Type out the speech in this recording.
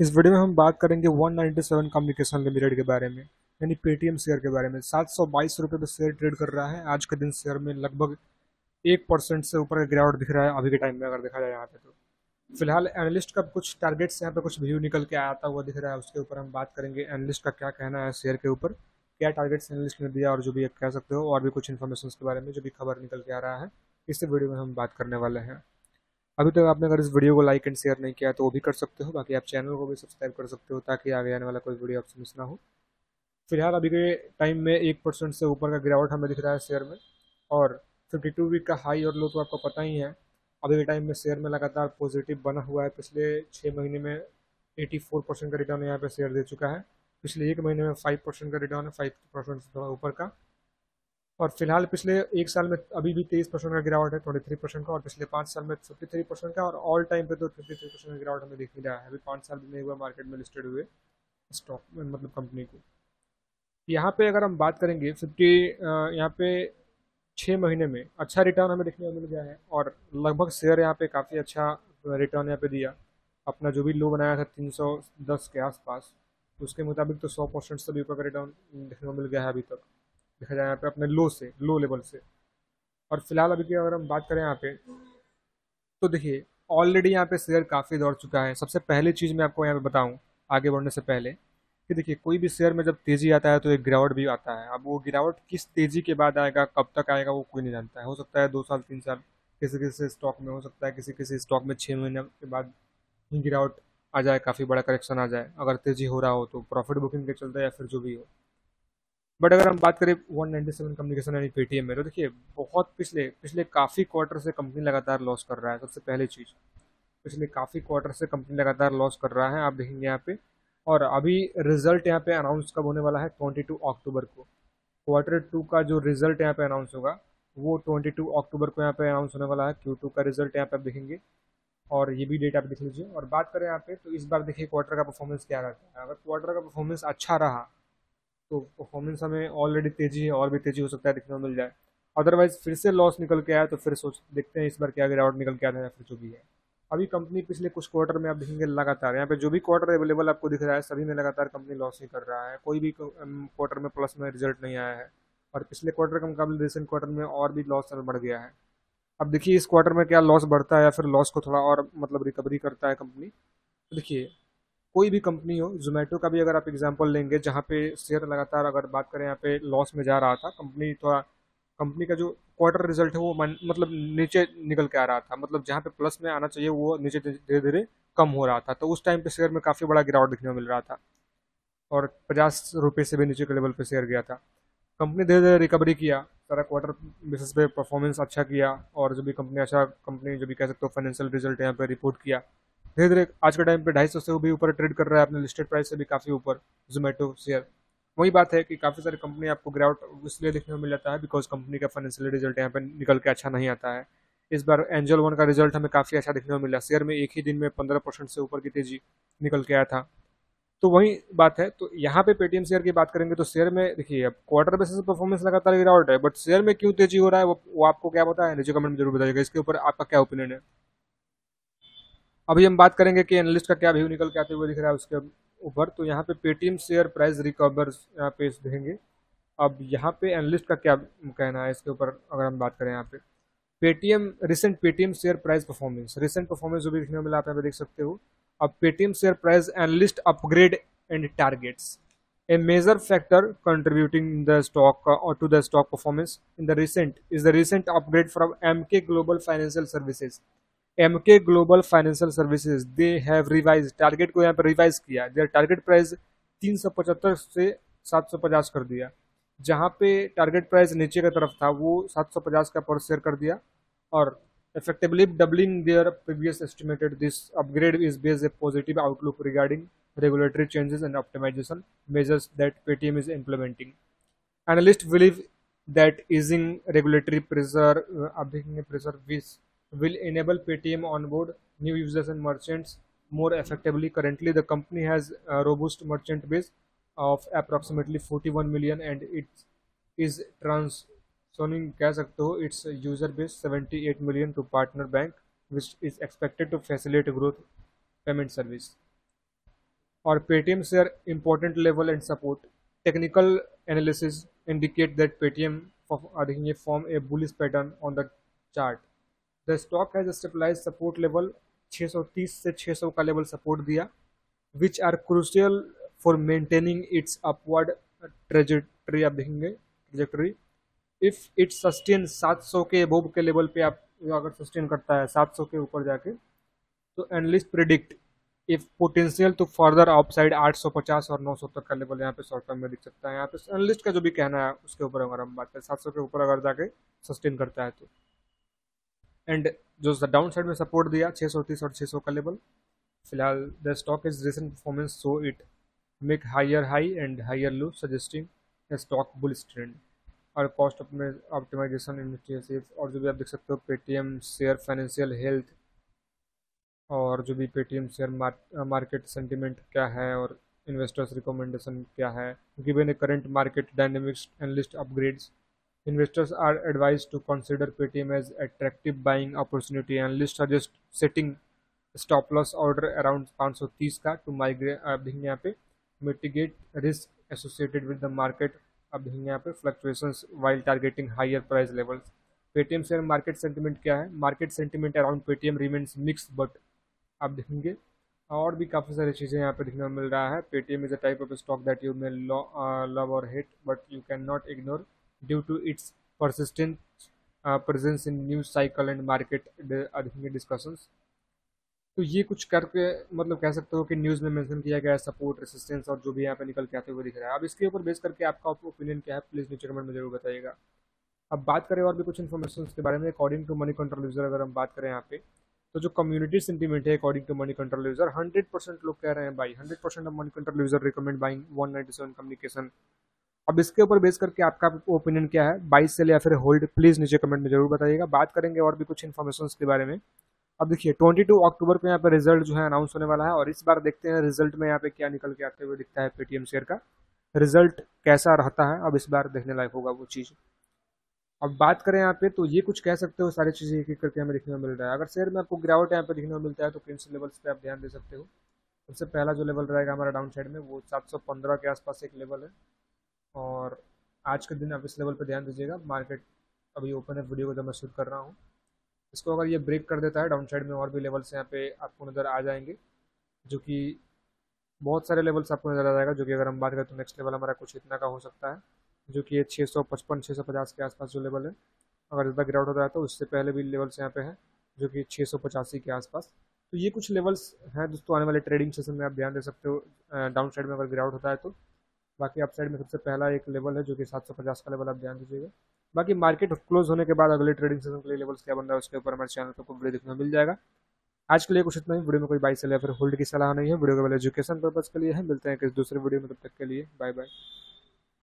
इस वीडियो में हम बात करेंगे 197 कम्युनिकेशन लिमिटेड के बारे में, यानी पेटीएम शेयर के बारे में। सात सौ बाईस रुपये पर शेयर ट्रेड कर रहा है। आज के दिन शेयर में लगभग एक परसेंट से ऊपर का गिरावट दिख रहा है अभी के टाइम में, अगर देखा जाए यहाँ पे तो। फ़िलहाल एनालिस्ट का कुछ टारगेट्स यहाँ पे कुछ व्यू निकल के आता हुआ दिख रहा है, उसके ऊपर हम बात करेंगे। एनालिस्ट का क्या कहना है शेयर के ऊपर? क्या टारगेट्स एनालिस्ट ने दिया और जो भी कह सकते हो, और भी कुछ इन्फॉर्मेशन के बारे में जो भी खबर निकल के आ रहा है, इस वीडियो में हम बात करने वाले हैं। अभी तक आपने अगर इस वीडियो को लाइक एंड शेयर नहीं किया तो वो भी कर सकते हो। बाकी आप चैनल को भी सब्सक्राइब कर सकते हो ताकि आगे आने वाला कोई वीडियो आपसे मिस ना हो। फ़िलहाल अभी के टाइम में एक परसेंट से ऊपर का गिरावट हमें दिख रहा है शेयर में और फिफ्टी टू वीक का हाई और लो तो आपको पता ही है। अभी के टाइम में शेयर में लगातार पॉजिटिव बना हुआ है। पिछले छः महीने में एटी फोर परसेंट का रिटर्न यहाँ पे शेयर दे चुका है। पिछले एक महीने में फाइव परसेंट का रिटर्न है फाइव परसेंट ऊपर का। और फ़िलहाल पिछले एक साल में अभी भी तेईस परसेंट का गिरावट है ट्वेंटी थ्री परसेंट का, और पिछले पाँच साल में फिफ्टी थ्री परसेंट का, और ऑल टाइम पे तो फिफ्टी थ्री परसेंट का गिरावट हमें दिख ही है। अभी पाँच साल नहीं हुआ मार्केट में लिस्टेड हुए स्टॉक मतलब कंपनी को। यहाँ पे अगर हम बात करेंगे फिफ्टी यहाँ पे छः महीने में अच्छा रिटर्न हमें देखने को मिल गया है, और लगभग शेयर यहाँ पे काफ़ी अच्छा रिटर्न यहाँ पे दिया। अपना जो भी लो बनाया था तीन सौ दस के आसपास, उसके मुताबिक तो सौ परसेंट से भी ऊपर का रिटर्न देखने को मिल गया है अभी तक। देखा जाए यहाँ पे अपने लो से लो लेवल से। और फ़िलहाल अभी की अगर हम बात करें यहाँ पे तो देखिए ऑलरेडी यहाँ पे शेयर काफ़ी दौड़ चुका है। सबसे पहली चीज़ मैं आपको यहाँ पे बताऊँ, आगे बढ़ने से पहले, कि देखिए, कोई भी शेयर में जब तेज़ी आता है तो एक गिरावट भी आता है। अब वो गिरावट किस तेज़ी के बाद आएगा, कब तक आएगा, वो कोई नहीं जानता है। हो सकता है दो साल, तीन साल किसी किसी स्टॉक में, हो सकता है किसी किसी स्टॉक में छः महीने के बाद गिरावट आ जाए, काफ़ी बड़ा करेक्शन आ जाए। अगर तेज़ी हो रहा हो तो प्रॉफिट बुकिंग के चलते या फिर जो भी हो। बट अगर हम बात करें 197 कम्युनिकेशन यानी पेटीएम में तो देखिए, बहुत पिछले पिछले काफ़ी क्वार्टर से कंपनी लगातार लॉस कर रहा है, सबसे पहली चीज़। पिछले काफ़ी क्वार्टर से कंपनी लगातार लॉस कर रहा है, आप देखेंगे यहाँ पे। और अभी रिज़ल्ट यहाँ पे अनाउंस कब होने वाला है? 22 अक्टूबर को। क्वार्टर टू का जो रिज़ल्ट यहाँ पे अनाउंस होगा, वो 22 अक्टूबर को यहाँ पे अनाउंस होने वाला है। क्यू का रिज़ल्ट यहाँ पे आप देखेंगे। और ये भी डेट आप देख लीजिए। और बात करें यहाँ पे तो इस बार देखिए क्वार्टर का परफॉर्मेंस क्या रहता है? अगर क्वार्टर का परफॉर्मेंस अच्छा रहा तो परफॉर्मेंस हमें ऑलरेडी तेज़ी है और भी तेज़ी हो सकता है देखने को मिल जाए। अदरवाइज़ फिर से लॉस निकल के आया तो फिर सोच, देखते हैं इस बार क्या गिरावट निकल के आता है, फिर जो भी है। अभी कंपनी पिछले कुछ क्वार्टर में आप देखेंगे लगातार, यहाँ पे जो भी क्वार्टर अवेलेबल आपको दिख रहा है, सभी में लगातार कंपनी लॉस ही कर रहा है। कोई भी क्वार्टर में प्लस में रिज़ल्ट नहीं आया है। और पिछले क्वार्टर के मुकाबले रिसेंट क्वार्टर में और भी लॉस बढ़ गया है। अब देखिए, इस क्वार्टर में क्या लॉस बढ़ता है या फिर लॉस को थोड़ा और मतलब रिकवरी करता है कंपनी तो देखिए कोई भी कंपनी हो जोमेटो का भी अगर आप एग्ज़ाम्पल लेंगे, जहाँ पे शेयर लगातार अगर बात करें, यहाँ पे लॉस में जा रहा था कंपनी थोड़ा कंपनी का जो क्वार्टर रिज़ल्ट है वो मतलब नीचे निकल के आ रहा था। मतलब जहाँ पे प्लस में आना चाहिए, वो नीचे धीरे धीरे कम हो रहा था। तो उस टाइम पे शेयर में काफ़ी बड़ा गिरावट देखने को मिल रहा था। और पचास रुपये से भी नीचे के लेवल पे शेयर गया था। कंपनी धीरे धीरे रिकवरी किया, सारा क्वार्टर बेसिस पे परफॉर्मेंस अच्छा किया, और जो भी कंपनी अच्छा कंपनी जो भी कह सकते हो फाइनेंशियल रिज़ल्ट यहाँ पे रिपोर्ट किया। धीरे धीरे आज के टाइम पे ढाई सौ से भी ऊपर ट्रेड कर रहा है अपने लिस्टेड प्राइस से भी काफ़ी ऊपर जोमेटो शेयर वही बात है कि काफ़ी सारी कंपनी आपको ग्राउट इसलिए देखने को मिल जाता है बिकॉज़ कंपनी का फाइनेंशियल रिज़ल्ट यहाँ पे निकल के अच्छा नहीं आता है। इस बार एंजल वन का रिज़ल्ट हमें काफ़ी अच्छा देखने को मिला। शेयर में एक ही दिन में पंद्रह परसेंट से ऊपर की तेज़ी निकल के आया था। तो वही बात है तो यहाँ पे पेटीएम शेयर की बात करेंगे तो शेयर में देखिए अब क्वार्टर बेसिस परफॉर्मेंस लगातार गिरावट है बट शेयर में क्यों तेज़ी हो रहा है वो, वो आपको क्या है नीचे कमेंट में ज़रूर बताइएगा इसके ऊपर आपका क्या ओपिनियन है? अभी हम बात करेंगे कि एनालिस्ट का क्या व्यू निकल के आते हुए दिख रहा है उसके ऊपर। तो यहाँ पे पेटीएम शेयर प्राइस रिकवर यहाँ पे देखेंगे अब यहाँ पे एनालिस्ट का क्या कहना है इसके ऊपर अगर हम बात करें यहाँ पे। Paytm recent Paytm share price performance recent performance जो भी देखने को मिला आप देख सकते हो। अब Paytm share price analyst upgrade and targets a major factor contributing the stock to the stock performance in the recent is the recent upgrade from M K global financial services M K global financial services they have revise target को यहाँ पर revise किया। देर target price तीन सौ पचहत्तर से सात सौ पचास कर दिया। जहाँ पे टारगेट प्राइस नीचे की तरफ़ था, वो सात सौ पचास का पर शेयर कर दिया। और effectively doubling their previous estimated this upgrade is based a positive outlook regarding regulatory changes and optimization measures that Paytm is implementing analyst believe that easing regulatory pressure अभी pressure will will enable Paytm onboard new users and merchants more effectively. Currently, the company has a robust merchant base of approximately 41 million and it is transferring cash to its user base 78 million to partner bank which is expected to facilitate growth payment service. Or Paytm share important level and support. Technical analysis indicate that Paytm of adhering form a bullish pattern on the chart. The stock has stabilized support level 630 से 600 का level support दिया which are crucial for maintaining its upward trajectory आप देखेंगे trajectory if it sustain 700 के above के level पे आप, अगर सस्टेन करता है 700 के ऊपर जाके तो एनलिस्ट प्रिडिक्ट इफ़ पोटेंशियल तो फर्दर अपसाइड 850 और 900 तक का लेवल यहाँ पे शॉर्ट टर्म में दिख सकता है। यहाँ पे एनलिस्ट का जो भी कहना है, उसके ऊपर अगर हम बात करें 700 के ऊपर अगर जाके सस्टेन करता है तो। एंड जो डाउन साइड में सपोर्ट दिया 630 और 600 का लेवल। फ़िलहाल, the stock is recent performance so it make higher high and higher low suggesting a stock bull trend और कॉस्ट ऑप्टिमाइजेशन इनिशिएटिव और जो भी आप देख सकते हो पेटीएम शेयर फाइनेंशियल हेल्थ और जो भी पेटीएम शेयर मार्केट सेंटिमेंट क्या है और इन्वेस्टर्स रिकमेंडेशन क्या है given a current market dynamics analyst upgrades are advise to consider Paytm as attractive buying opportunity analyst suggest setting stop loss order around 530 का to migrate अब यहाँ पे mitigate risk associated with the market अब यहाँ पे fluctuations while targeting higher price levels Paytm share market sentiment क्या है market sentiment around Paytm remains mix but आप देखेंगे, और भी काफ़ी सारी चीज़ें यहाँ पे देखने को मिल रहा है। Paytm is a type of stock that you may love और hate but you can not ignore due to its persistent presence in news cycle and market देखेंगे डिस्कशंस तो ये कुछ करके मतलब कह सकते हो कि न्यूज़ में मेंशन किया गया है सपोर्ट रेसिस्टेंस और जो भी यहाँ पे निकल के आते हुए दिख रहा है। अब इसके ऊपर बेस करके आपका ओपिनियन क्या है प्लीज़ नीचे कमेंट में ज़रूर बताइएगा। अब बात करें और भी कुछ इन्फॉर्मेशन के बारे में। According to money control user अगर हम बात करें यहाँ पे तो जो कम्युनिटी सेंटीमेंट है according to money control user hundred लोग कह रहे हैं buy hundred of money control user recommend buying one communication अब इसके ऊपर बेस करके आपका ओपिनियन क्या है? बाई सेल या फिर होल्ड प्लीज़ नीचे कमेंट में ज़रूर बताइएगा। बात करेंगे और भी कुछ इन्फॉर्मेशन के बारे में। अब देखिए 22 अक्टूबर को यहाँ पे रिज़ल्ट जो है अनाउंस होने वाला है और इस बार देखते हैं रिज़ल्ट में यहाँ पे क्या निकल के आते हुए दिखता है पेटीएम शेयर का। रिज़ल्ट कैसा रहता है? अब इस बार देखने लायक होगा वो चीज़। अब बात करें यहाँ पे तो ये कुछ कह सकते हो, सारी चीज़ें एक एक करके हमें देखने को मिल रहा है। अगर शेयर में आपको गिरावट यहाँ पे देखने को मिलता है तो किन से लेवल्स पे आप ध्यान दे सकते हो। सबसे पहला जो लेवल रहेगा हमारा डाउन साइड में, वो 715 के आसपास एक लेवल है। और आज के दिन आप इस लेवल पर ध्यान दीजिएगा। मार्केट अभी ओपन है वीडियो को जब मैं शूट कर रहा हूँ, इसको अगर ये ब्रेक कर देता है डाउन साइड में और भी लेवल्स यहाँ पे आपको नज़र आ जाएँगे, जो कि बहुत सारे लेवल्स आपको नज़र आ जाएगा, जो कि अगर हम बात करें तो नेक्स्ट लेवल हमारा कुछ इतना का हो सकता है, जो कि ये छः सौ पचपन छः सौ पचास के आसपास जो लेवल है, अगर ज़्यादा गिरावट होता है तो उससे पहले भी लेवल्स यहाँ पे हैं, जो कि छः सौ पचासी के आसपास। तो ये कुछ लेवल्स हैं, दोस्तों, आने वाले ट्रेडिंग सेशन में आप ध्यान दे सकते हो डाउन साइड में अगर गिरावट होता है तो। बाकी अप साइड में सबसे पहला एक लेवल है जो कि सात सौ पचास का लेवल आप ध्यान दीजिएगा। बाकी मार्केट क्लोज होने के बाद अगले ट्रेडिंग सेशन के लिए लेवल्स क्या बन रहा है उसके ऊपर हमारे चैनल पर वीडियो देखने को मिल जाएगा। आज के लिए कुछ इतना ही। वीडियो में कोई बाई सेल या फिर होल्ड की सलाह नहीं है। वीडियो केवल एजुकेशन पर्पज के लिए है। मिलते हैं किसी दूसरे वीडियो में। तब तक के लिए बाय बाय